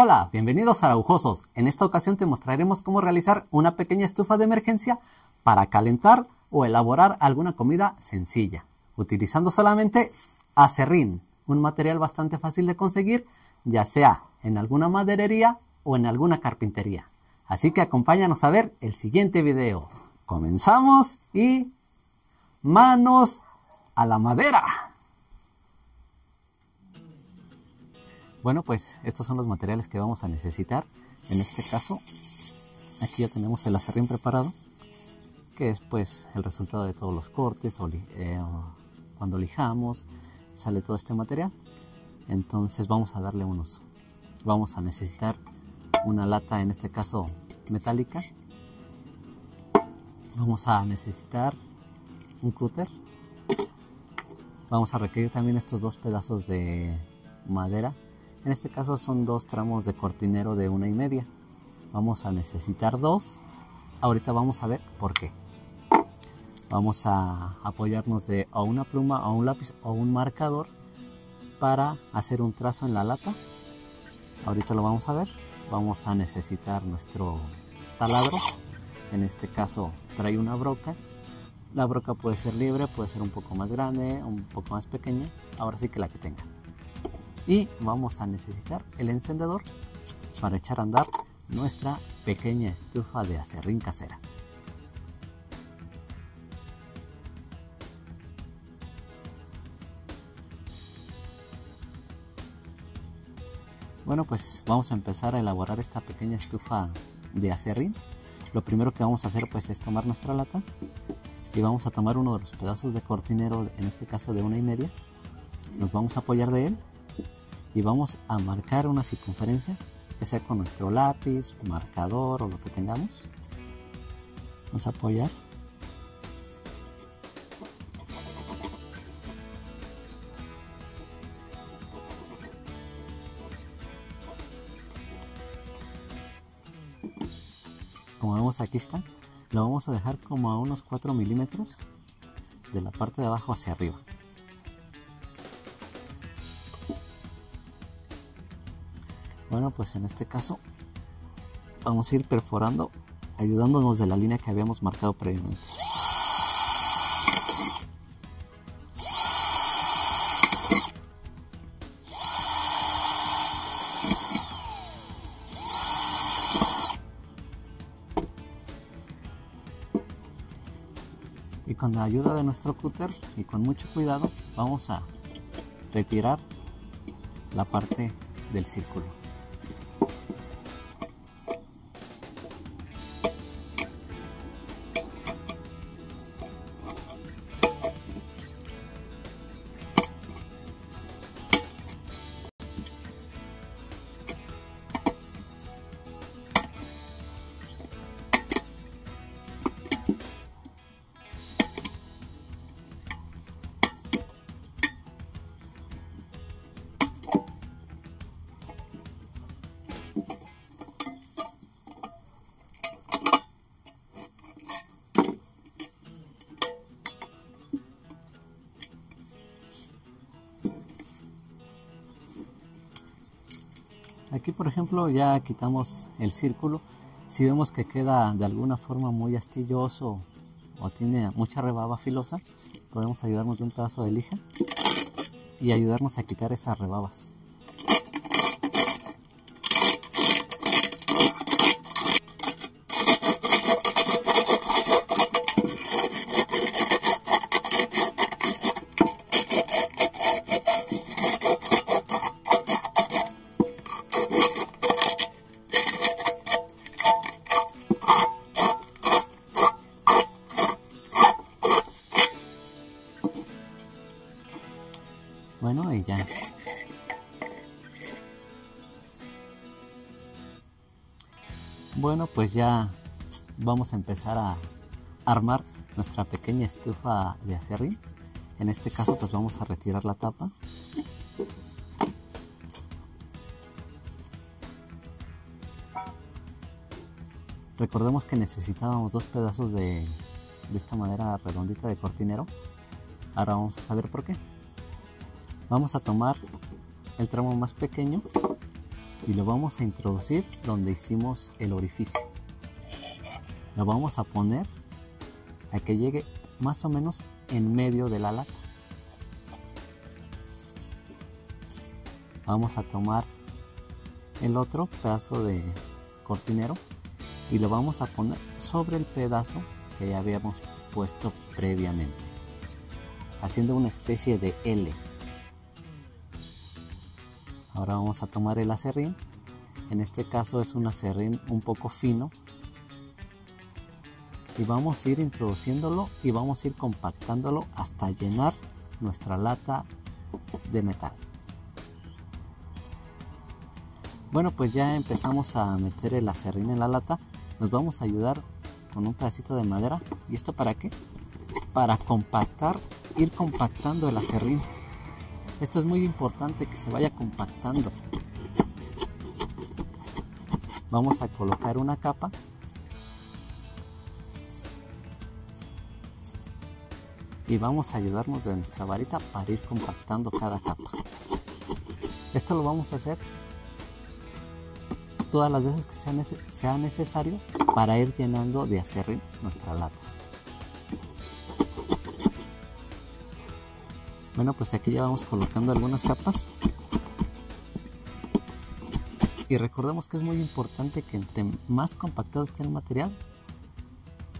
Hola, bienvenidos a Araujosos. En esta ocasión te mostraremos cómo realizar una pequeña estufa de emergencia para calentar o elaborar alguna comida sencilla, utilizando solamente acerrín, un material bastante fácil de conseguir, ya sea en alguna maderería o en alguna carpintería. Así que acompáñanos a ver el siguiente video. Comenzamos y manos a la madera. Bueno, pues estos son los materiales que vamos a necesitar. En este caso, aquí ya tenemos el acerrín preparado, que es pues el resultado de todos los cortes o, eh, cuando lijamos, sale todo este material. Entonces vamos a darle unos. Vamos a necesitar una lata, en este caso metálica. Vamos a necesitar un cúter. Vamos a requerir también estos dos pedazos de madera en este caso son dos tramos de cortinero de una y media. Vamos a necesitar dos. Ahorita vamos a ver por qué. Vamos a apoyarnos de una pluma o un lápiz o un marcador para hacer un trazo en la lata. Ahorita lo vamos a ver. Vamos a necesitar nuestro taladro. En este caso trae una broca. La broca puede ser libre, puede ser un poco más grande, un poco más pequeña. Ahora sí que la que tenga y vamos a necesitar el encendedor para echar a andar nuestra pequeña estufa de acerrín casera. Bueno, pues vamos a empezar a elaborar esta pequeña estufa de acerrín. Lo primero que vamos a hacer pues es tomar nuestra lata y vamos a tomar uno de los pedazos de cortinero, en este caso de una y media. Nos vamos a apoyar de él y vamos a marcar una circunferencia, que sea con nuestro lápiz, marcador o lo que tengamos. Vamos a apoyar. Como vemos aquí está, lo vamos a dejar como a unos 4 milímetros de la parte de abajo hacia arriba. Bueno, pues en este caso vamos a ir perforando ayudándonos de la línea que habíamos marcado previamente. Y con la ayuda de nuestro cúter y con mucho cuidado vamos a retirar la parte del círculo. Por ejemplo ya quitamos el círculo. Si vemos que queda de alguna forma muy astilloso o tiene mucha rebaba filosa, podemos ayudarnos de un pedazo de lija y ayudarnos a quitar esas rebabas. Bueno, pues ya vamos a empezar a armar nuestra pequeña estufa de acerrín. En este caso, pues vamos a retirar la tapa. Recordemos que necesitábamos dos pedazos de, de esta madera redondita de cortinero. Ahora vamos a saber por qué. Vamos a tomar el tramo más pequeño y lo vamos a introducir donde hicimos el orificio. Lo vamos a poner a que llegue más o menos en medio de la lata. Vamos a tomar el otro pedazo de cortinero y lo vamos a poner sobre el pedazo que ya habíamos puesto previamente, haciendo una especie de L. Ahora vamos a tomar el acerrín, en este caso es un acerrín un poco fino, y vamos a ir introduciéndolo y vamos a ir compactándolo hasta llenar nuestra lata de metal. Bueno, pues ya empezamos a meter el acerrín en la lata. Nos vamos a ayudar con un pedacito de madera. ¿Y esto para qué? Para compactar, ir compactando el acerrín. Esto es muy importante que se vaya compactando. Vamos a colocar una capa. Y vamos a ayudarnos de nuestra varita para ir compactando cada capa. Esto lo vamos a hacer todas las veces que sea, necesario para ir llenando de acerrín nuestra lata. Bueno, pues aquí ya vamos colocando algunas capas. Y recordemos que es muy importante que entre más compactado esté el material,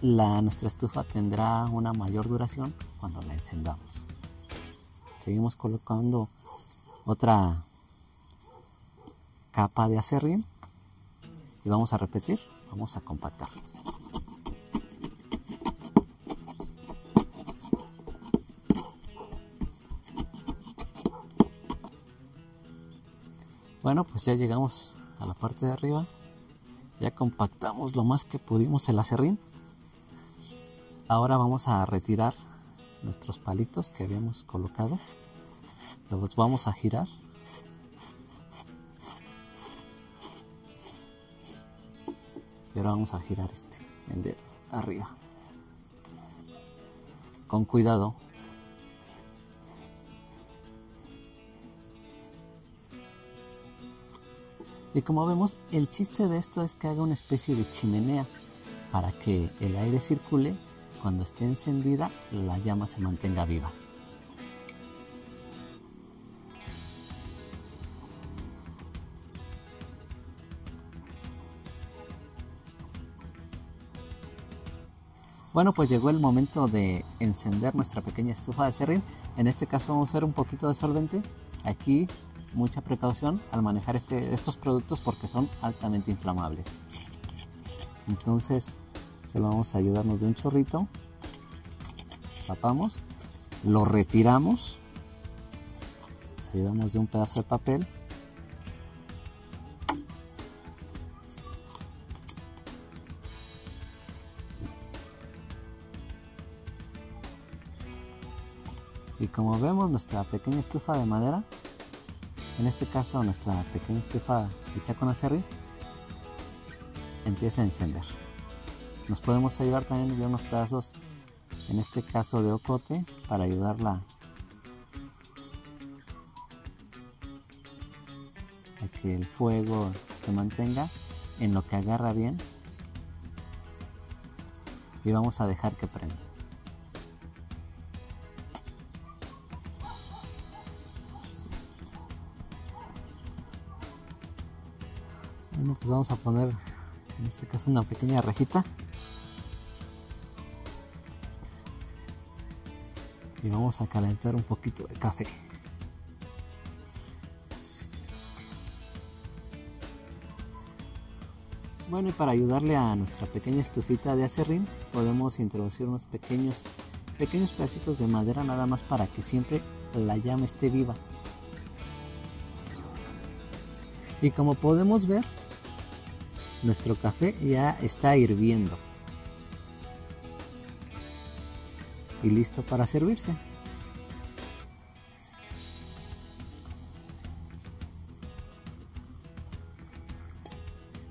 nuestra estufa tendrá una mayor duración cuando la encendamos. Seguimos colocando otra capa de acerrín y vamos a repetir, vamos a compactar. Bueno, pues ya llegamos a la parte de arriba. Ya compactamos lo más que pudimos el acerrín. Ahora vamos a retirar nuestros palitos que habíamos colocado. Los vamos a girar Y ahora vamos a girar este, el de arriba. Con cuidado. Y como vemos, el chiste de esto es que haga una especie de chimenea para que el aire circule. Cuando esté encendida, la llama se mantenga viva. Bueno, pues llegó el momento de encender nuestra pequeña estufa de serrín. En este caso vamos a hacer un poquito de solvente. Aquí mucha precaución al manejar este, estos productos porque son altamente inflamables. Entonces, vamos a ayudarnos de un chorrito. Tapamos, lo retiramos. Nos ayudamos de un pedazo de papel y como vemos nuestra pequeña estufa de madera en este caso nuestra pequeña estufa hecha con acerrín empieza a encender. Nos podemos ayudar también de unos pedazos en este caso de ocote para ayudarla. A que el fuego se mantenga en lo que agarra bien. Y vamos a dejar que prenda pues vamos a poner en este caso una pequeña rejita. Y vamos a calentar un poquito de café. Bueno, y para ayudarle a nuestra pequeña estufita de acerrín, podemos introducir unos pequeños, pequeños pedacitos de madera nada más para que siempre la llama esté viva. Y como podemos ver, nuestro café ya está hirviendo. Y listo para servirse.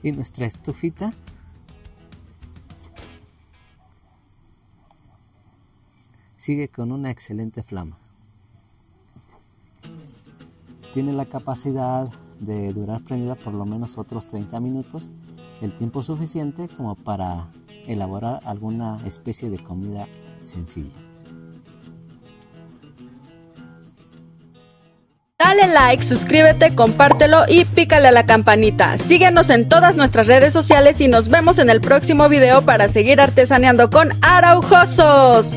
Y nuestra estufita sigue con una excelente flama. Tiene la capacidad de durar prendida por lo menos otros 30 minutos, el tiempo suficiente como para elaborar alguna especie de comida sencilla. Dale like, suscríbete, compártelo y pícale a la campanita. Síguenos en todas nuestras redes sociales y nos vemos en el próximo video para seguir artesaneando con Araujosos.